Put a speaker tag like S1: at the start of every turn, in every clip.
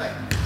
S1: Thank.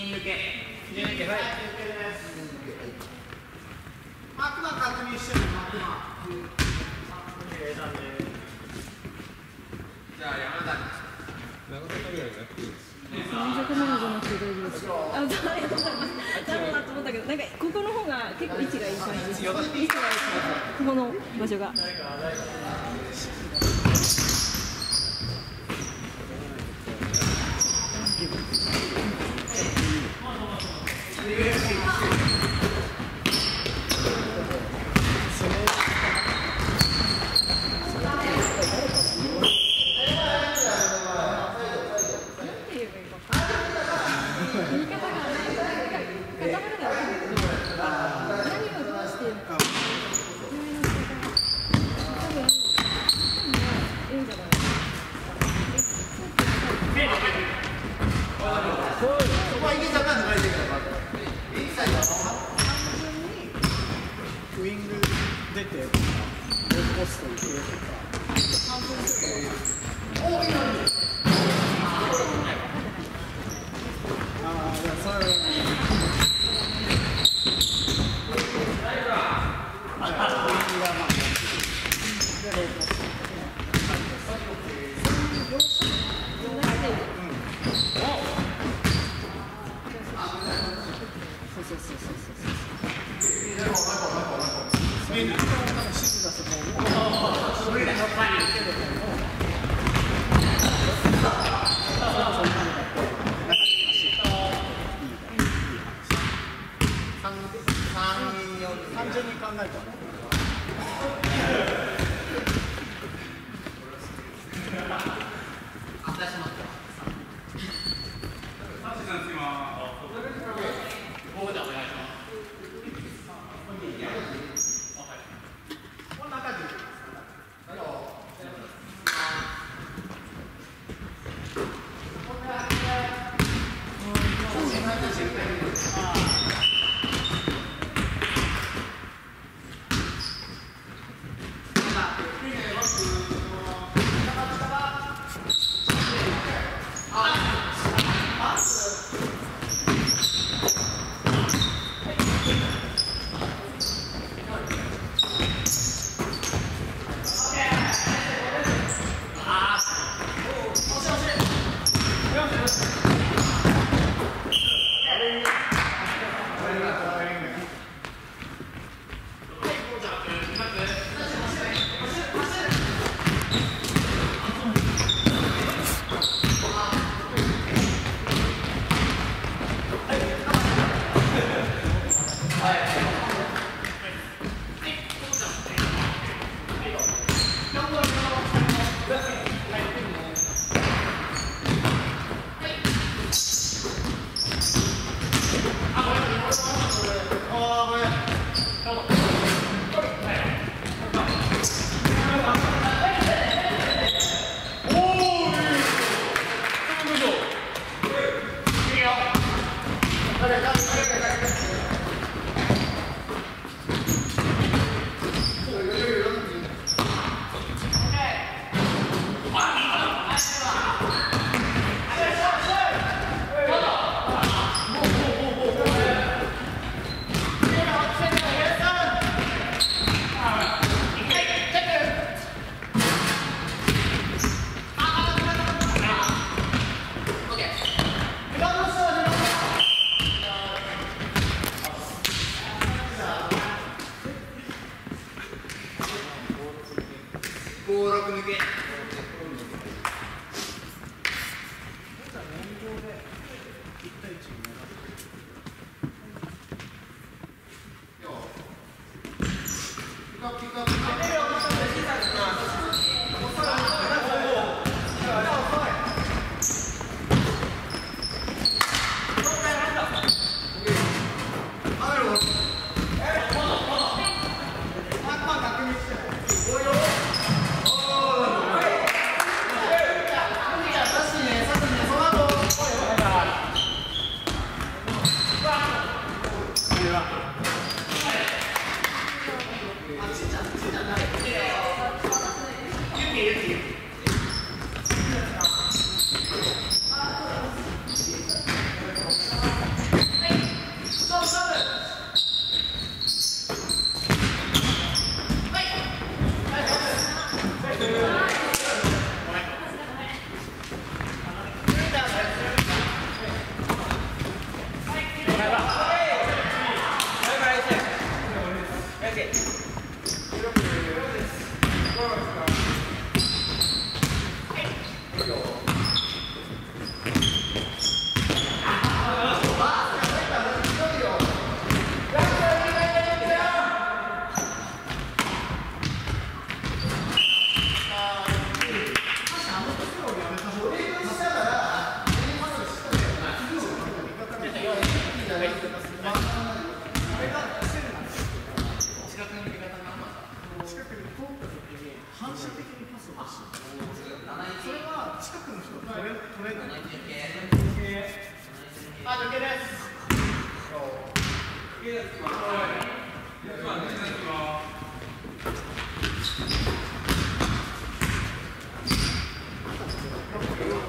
S2: いいじです、
S1: 位置がいい感じです。ここの
S3: 場所が。Thank you.
S1: ウイン
S2: グ出てとローポスト行くとか。半分ちょっと多いあ単純に考えたら。
S1: 登録抜けは。
S2: 反射的にパスを出してそれは近くの人。が取れ取れないあ抜けです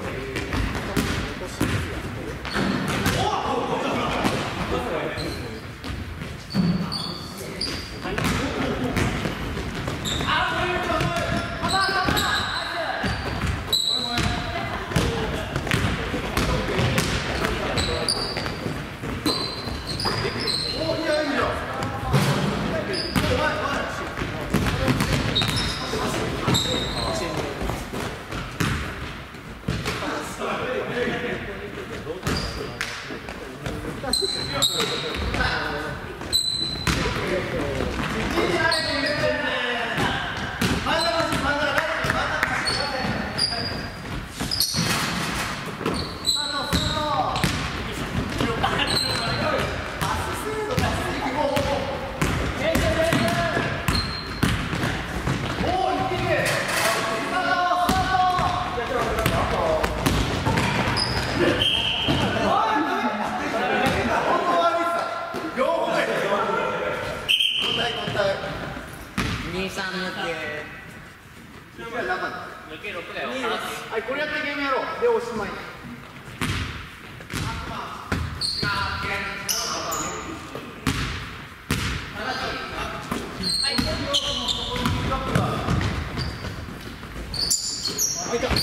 S2: 二三抜け抜け六だよはい。これやってゲームやろうでおしまいパスあるパスある